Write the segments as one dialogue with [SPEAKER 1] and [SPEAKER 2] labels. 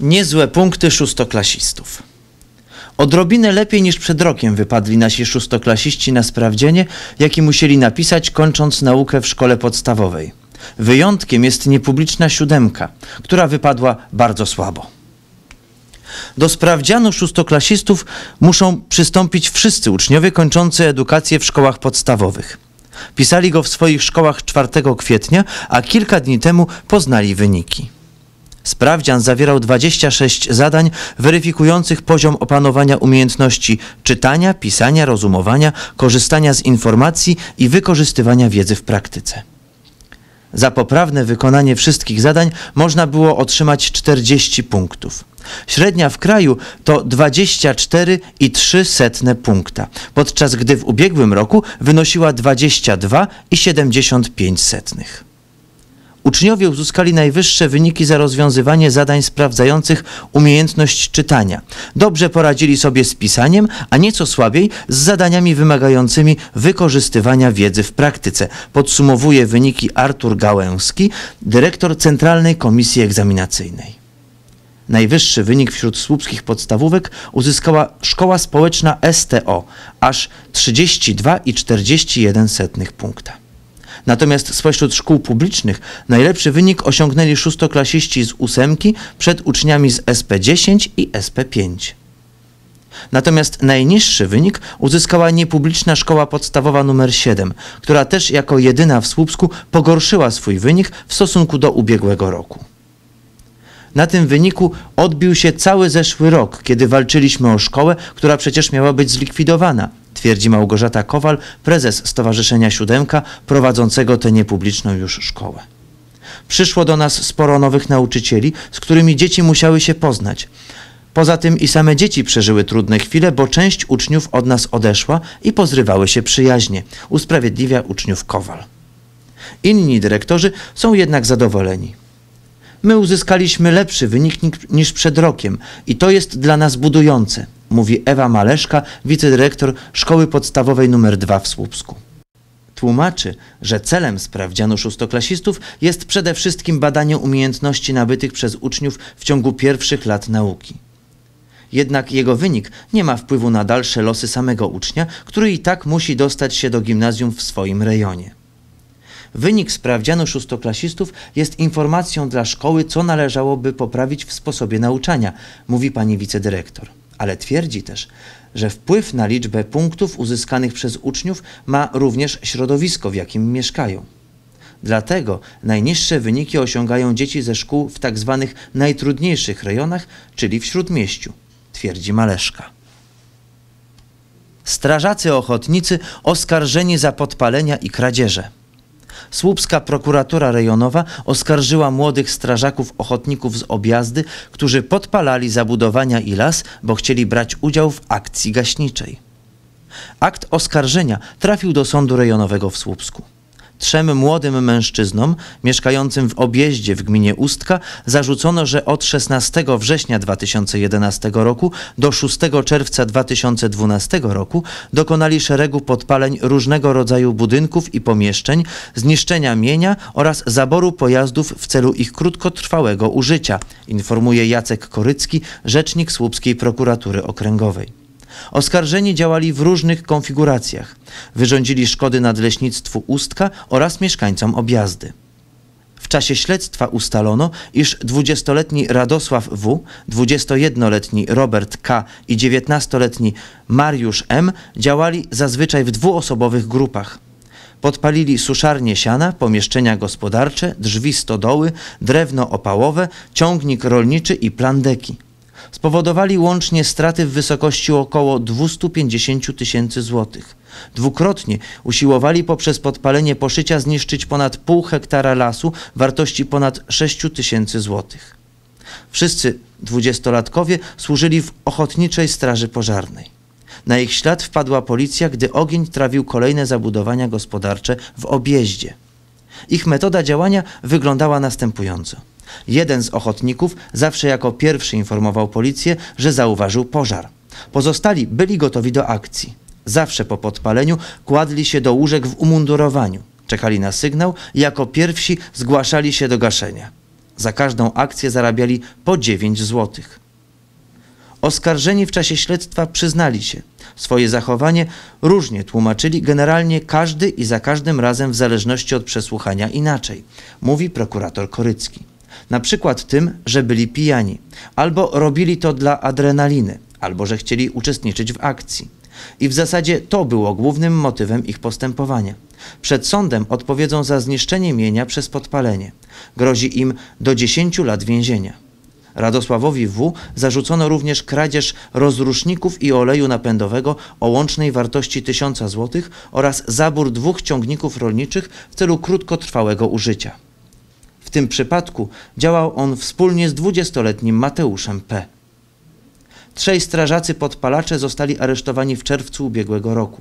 [SPEAKER 1] Niezłe punkty szóstoklasistów. Odrobinę lepiej niż przed rokiem wypadli nasi szóstoklasiści na sprawdzienie, jaki musieli napisać kończąc naukę w szkole podstawowej. Wyjątkiem jest niepubliczna siódemka, która wypadła bardzo słabo. Do sprawdzianu szóstoklasistów muszą przystąpić wszyscy uczniowie kończący edukację w szkołach podstawowych. Pisali go w swoich szkołach 4 kwietnia, a kilka dni temu poznali wyniki. Sprawdzian zawierał 26 zadań weryfikujących poziom opanowania umiejętności czytania, pisania, rozumowania, korzystania z informacji i wykorzystywania wiedzy w praktyce. Za poprawne wykonanie wszystkich zadań można było otrzymać 40 punktów. Średnia w kraju to 24,3 punkta, podczas gdy w ubiegłym roku wynosiła 22,75. Uczniowie uzyskali najwyższe wyniki za rozwiązywanie zadań sprawdzających umiejętność czytania. Dobrze poradzili sobie z pisaniem, a nieco słabiej z zadaniami wymagającymi wykorzystywania wiedzy w praktyce. Podsumowuje wyniki Artur Gałęski, dyrektor Centralnej Komisji Egzaminacyjnej. Najwyższy wynik wśród słupskich podstawówek uzyskała Szkoła Społeczna STO, aż 32,41 punkta. Natomiast spośród szkół publicznych najlepszy wynik osiągnęli szóstoklasiści z ósemki przed uczniami z SP10 i SP5. Natomiast najniższy wynik uzyskała niepubliczna szkoła podstawowa nr 7, która też jako jedyna w Słupsku pogorszyła swój wynik w stosunku do ubiegłego roku. Na tym wyniku odbił się cały zeszły rok, kiedy walczyliśmy o szkołę, która przecież miała być zlikwidowana, twierdzi Małgorzata Kowal, prezes Stowarzyszenia Siódemka, prowadzącego tę niepubliczną już szkołę. Przyszło do nas sporo nowych nauczycieli, z którymi dzieci musiały się poznać. Poza tym i same dzieci przeżyły trudne chwile, bo część uczniów od nas odeszła i pozrywały się przyjaźnie, usprawiedliwia uczniów Kowal. Inni dyrektorzy są jednak zadowoleni. My uzyskaliśmy lepszy wynik ni- niż przed rokiem i to jest dla nas budujące, mówi Ewa Maleszka, wicedyrektor Szkoły Podstawowej nr 2 w Słupsku. Tłumaczy, że celem sprawdzianu szóstoklasistów jest przede wszystkim badanie umiejętności nabytych przez uczniów w ciągu pierwszych lat nauki. Jednak jego wynik nie ma wpływu na dalsze losy samego ucznia, który i tak musi dostać się do gimnazjum w swoim rejonie. Wynik sprawdzianu szóstoklasistów jest informacją dla szkoły, co należałoby poprawić w sposobie nauczania, mówi pani wicedyrektor. Ale twierdzi też, że wpływ na liczbę punktów uzyskanych przez uczniów ma również środowisko, w jakim mieszkają. Dlatego najniższe wyniki osiągają dzieci ze szkół w tak zwanych najtrudniejszych rejonach, czyli w śródmieściu, twierdzi Maleszka. Strażacy ochotnicy oskarżeni za podpalenia i kradzieże. Słupska prokuratura rejonowa oskarżyła młodych strażaków ochotników z objazdy, którzy podpalali zabudowania i las, bo chcieli brać udział w akcji gaśniczej. Akt oskarżenia trafił do sądu rejonowego w Słupsku. Trzem młodym mężczyznom mieszkającym w objeździe w gminie Ustka zarzucono, że od 16 września 2011 roku do 6 czerwca 2012 roku dokonali szeregu podpaleń różnego rodzaju budynków i pomieszczeń, zniszczenia mienia oraz zaboru pojazdów w celu ich krótkotrwałego użycia, informuje Jacek Korycki, rzecznik Słupskiej Prokuratury Okręgowej. Oskarżeni działali w różnych konfiguracjach. Wyrządzili szkody nadleśnictwu Ustka oraz mieszkańcom objazdy. W czasie śledztwa ustalono, iż 20-letni Radosław W., 21-letni Robert K. i 19-letni Mariusz M. działali zazwyczaj w dwuosobowych grupach. Podpalili suszarnie siana, pomieszczenia gospodarcze, drzwi stodoły, drewno opałowe, ciągnik rolniczy i plandeki spowodowali łącznie straty w wysokości około 250 tysięcy złotych. Dwukrotnie usiłowali poprzez podpalenie poszycia zniszczyć ponad pół hektara lasu wartości ponad 6 tysięcy złotych. Wszyscy dwudziestolatkowie służyli w Ochotniczej Straży Pożarnej. Na ich ślad wpadła policja, gdy ogień trawił kolejne zabudowania gospodarcze w objeździe. Ich metoda działania wyglądała następująco. Jeden z ochotników zawsze jako pierwszy informował policję, że zauważył pożar. Pozostali byli gotowi do akcji. Zawsze po podpaleniu kładli się do łóżek w umundurowaniu. Czekali na sygnał i jako pierwsi zgłaszali się do gaszenia. Za każdą akcję zarabiali po 9 złotych. Oskarżeni w czasie śledztwa przyznali się. Swoje zachowanie różnie tłumaczyli, generalnie każdy i za każdym razem w zależności od przesłuchania inaczej, mówi prokurator Korycki. Na przykład tym, że byli pijani, albo robili to dla adrenaliny, albo że chcieli uczestniczyć w akcji. I w zasadzie to było głównym motywem ich postępowania. Przed sądem odpowiedzą za zniszczenie mienia przez podpalenie. Grozi im do 10 lat więzienia. Radosławowi W. zarzucono również kradzież rozruszników i oleju napędowego o łącznej wartości 1000 zł oraz zabór dwóch ciągników rolniczych w celu krótkotrwałego użycia. W tym przypadku działał on wspólnie z 20-letnim Mateuszem P. Trzej strażacy podpalacze zostali aresztowani w czerwcu ubiegłego roku.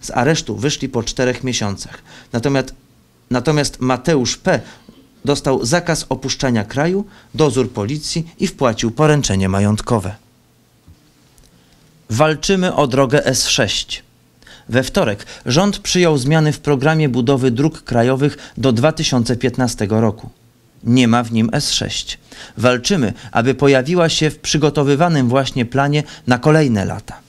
[SPEAKER 1] Z aresztu wyszli po czterech miesiącach. Natomiast, natomiast Mateusz P. dostał zakaz opuszczania kraju, dozór policji i wpłacił poręczenie majątkowe. Walczymy o drogę S6. We wtorek rząd przyjął zmiany w programie budowy dróg krajowych do 2015 roku. Nie ma w nim S6. Walczymy, aby pojawiła się w przygotowywanym właśnie planie na kolejne lata.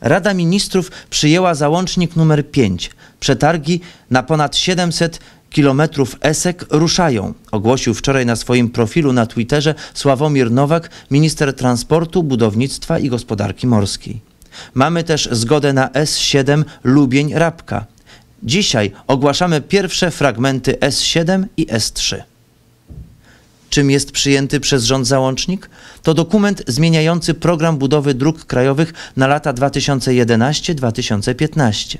[SPEAKER 1] Rada Ministrów przyjęła załącznik numer 5. Przetargi na ponad 700 kilometrów ESEK ruszają, ogłosił wczoraj na swoim profilu na Twitterze Sławomir Nowak, minister transportu, budownictwa i gospodarki morskiej. Mamy też zgodę na S7 Lubień-Rabka. Dzisiaj ogłaszamy pierwsze fragmenty S7 i S3. Czym jest przyjęty przez rząd załącznik? To dokument zmieniający program budowy dróg krajowych na lata 2011-2015.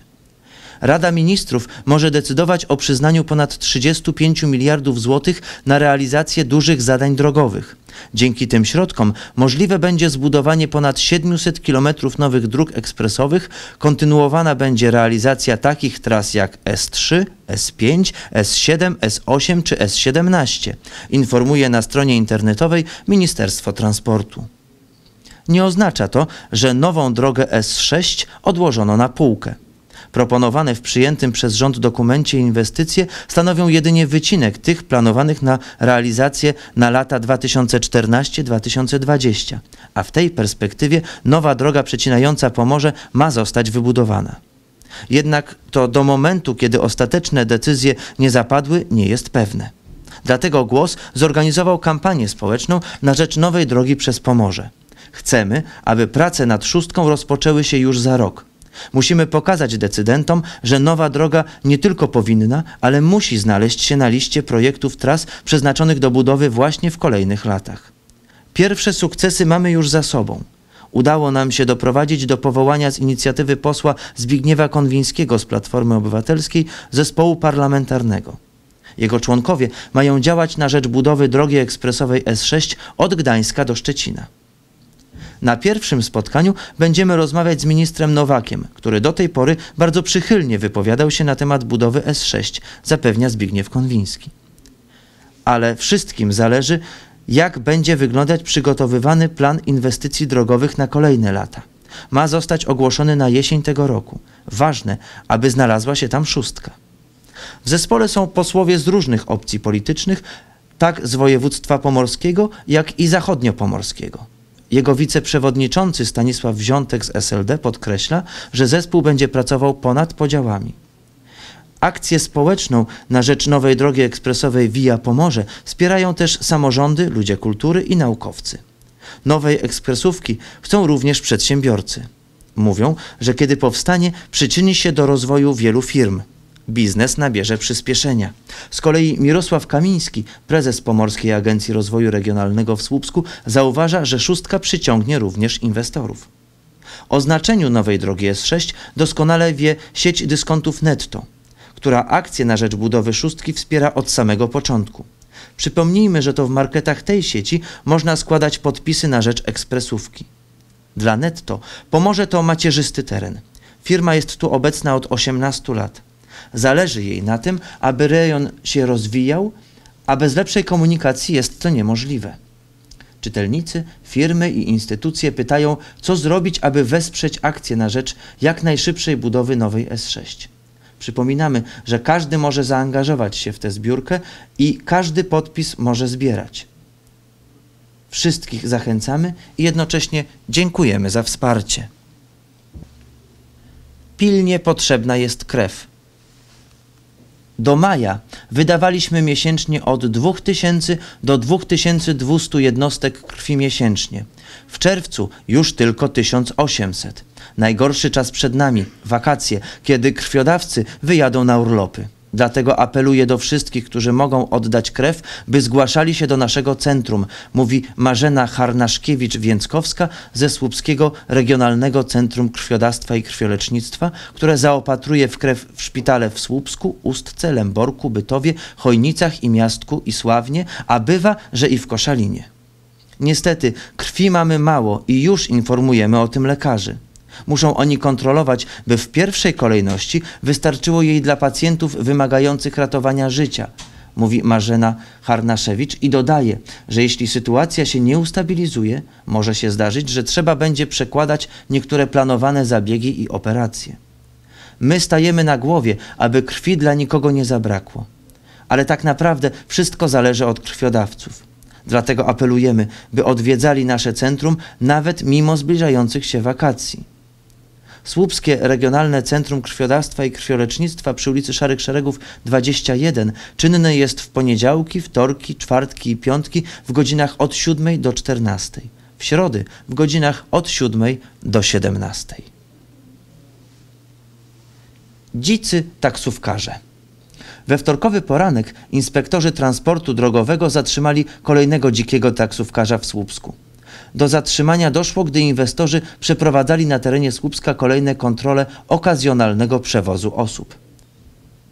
[SPEAKER 1] Rada Ministrów może decydować o przyznaniu ponad 35 miliardów złotych na realizację dużych zadań drogowych. Dzięki tym środkom możliwe będzie zbudowanie ponad 700 kilometrów nowych dróg ekspresowych, kontynuowana będzie realizacja takich tras jak S3, S5, S7, S8 czy S17, informuje na stronie internetowej Ministerstwo Transportu. Nie oznacza to, że nową drogę S6 odłożono na półkę. Proponowane w przyjętym przez rząd dokumencie inwestycje stanowią jedynie wycinek tych planowanych na realizację na lata 2014-2020, a w tej perspektywie nowa droga przecinająca Pomorze ma zostać wybudowana. Jednak to do momentu, kiedy ostateczne decyzje nie zapadły, nie jest pewne. Dlatego Głos zorganizował kampanię społeczną na rzecz nowej drogi przez Pomorze. Chcemy, aby prace nad szóstką rozpoczęły się już za rok. Musimy pokazać decydentom, że nowa droga nie tylko powinna, ale musi znaleźć się na liście projektów tras przeznaczonych do budowy właśnie w kolejnych latach. Pierwsze sukcesy mamy już za sobą. Udało nam się doprowadzić do powołania z inicjatywy posła Zbigniewa Konwińskiego z Platformy Obywatelskiej zespołu parlamentarnego. Jego członkowie mają działać na rzecz budowy drogi ekspresowej S6 od Gdańska do Szczecina. Na pierwszym spotkaniu będziemy rozmawiać z ministrem Nowakiem, który do tej pory bardzo przychylnie wypowiadał się na temat budowy S6, zapewnia Zbigniew Konwiński. Ale wszystkim zależy, jak będzie wyglądać przygotowywany plan inwestycji drogowych na kolejne lata. Ma zostać ogłoszony na jesień tego roku. Ważne, aby znalazła się tam szóstka. W zespole są posłowie z różnych opcji politycznych, tak z województwa pomorskiego, jak i zachodniopomorskiego. Jego wiceprzewodniczący Stanisław Wziątek z SLD podkreśla, że zespół będzie pracował ponad podziałami. Akcję społeczną na rzecz nowej drogi ekspresowej Via Pomorze wspierają też samorządy, ludzie kultury i naukowcy. Nowej ekspresówki chcą również przedsiębiorcy. Mówią, że kiedy powstanie, przyczyni się do rozwoju wielu firm – biznes nabierze przyspieszenia. Z kolei Mirosław Kamiński, prezes Pomorskiej Agencji Rozwoju Regionalnego w Słupsku, zauważa, że szóstka przyciągnie również inwestorów. O znaczeniu nowej drogi S6 doskonale wie sieć dyskontów Netto, która akcję na rzecz budowy szóstki wspiera od samego początku. Przypomnijmy, że to w marketach tej sieci można składać podpisy na rzecz ekspresówki. Dla Netto pomoże to macierzysty teren. Firma jest tu obecna od 18 lat. Zależy jej na tym, aby rejon się rozwijał, a bez lepszej komunikacji jest to niemożliwe. Czytelnicy, firmy i instytucje pytają, co zrobić, aby wesprzeć akcję na rzecz jak najszybszej budowy nowej S6. Przypominamy, że każdy może zaangażować się w tę zbiórkę i każdy podpis może zbierać. Wszystkich zachęcamy i jednocześnie dziękujemy za wsparcie. Pilnie potrzebna jest krew. Do maja wydawaliśmy miesięcznie od 2000 do 2200 jednostek krwi miesięcznie. W czerwcu już tylko 1800. Najgorszy czas przed nami wakacje, kiedy krwiodawcy wyjadą na urlopy. Dlatego apeluję do wszystkich, którzy mogą oddać krew, by zgłaszali się do naszego centrum, mówi Marzena Harnaszkiewicz-Więckowska ze Słupskiego Regionalnego Centrum Krwiodawstwa i Krwiolecznictwa, które zaopatruje w krew w szpitale w Słupsku, Ustce, Lęborku, Bytowie, Chojnicach i Miastku i Sławnie, a bywa, że i w Koszalinie. Niestety, krwi mamy mało i już informujemy o tym lekarzy. Muszą oni kontrolować, by w pierwszej kolejności wystarczyło jej dla pacjentów wymagających ratowania życia, mówi Marzena Harnaszewicz i dodaje, że jeśli sytuacja się nie ustabilizuje, może się zdarzyć, że trzeba będzie przekładać niektóre planowane zabiegi i operacje. My stajemy na głowie, aby krwi dla nikogo nie zabrakło. Ale tak naprawdę wszystko zależy od krwiodawców. Dlatego apelujemy, by odwiedzali nasze centrum nawet mimo zbliżających się wakacji. Słupskie Regionalne Centrum Krwiodawstwa i Krwiolecznictwa przy ulicy Szarych Szeregów 21 czynne jest w poniedziałki, wtorki, czwartki i piątki w godzinach od 7 do 14, w środy w godzinach od 7 do 17. Dzicy taksówkarze. We wtorkowy poranek inspektorzy transportu drogowego zatrzymali kolejnego dzikiego taksówkarza w Słupsku. Do zatrzymania doszło, gdy inwestorzy przeprowadzali na terenie Słupska kolejne kontrole okazjonalnego przewozu osób.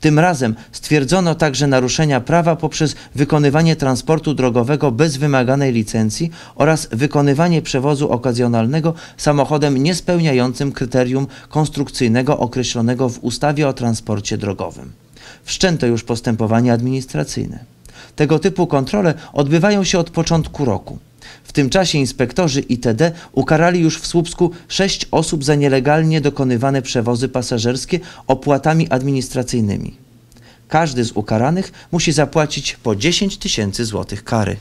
[SPEAKER 1] Tym razem stwierdzono także naruszenia prawa poprzez wykonywanie transportu drogowego bez wymaganej licencji oraz wykonywanie przewozu okazjonalnego samochodem niespełniającym kryterium konstrukcyjnego określonego w ustawie o transporcie drogowym. Wszczęto już postępowanie administracyjne. Tego typu kontrole odbywają się od początku roku. W tym czasie inspektorzy ITD ukarali już w Słupsku sześć osób za nielegalnie dokonywane przewozy pasażerskie opłatami administracyjnymi. Każdy z ukaranych musi zapłacić po 10 tysięcy złotych kary.